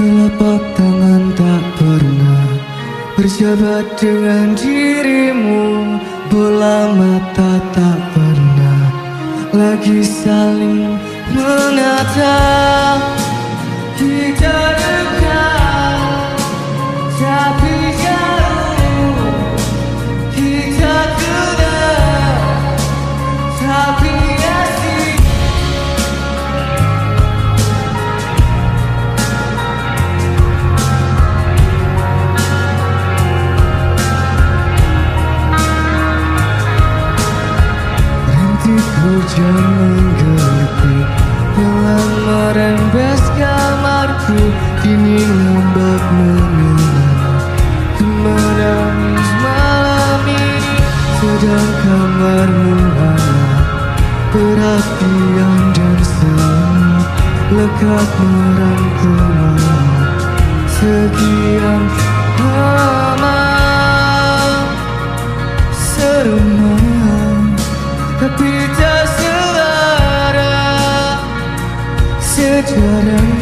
Telapak tangan tak pernah bersahabat dengan dirimu. Bola mata tak pernah lagi saling menatap. Hujan menggelipi Pelan merembes kamarku Kini lembab menenang Menangis malam ini Sedang kamarmu hangat Perhatian dan senyum Lekat merangkulmu Sekian lama serumah 저를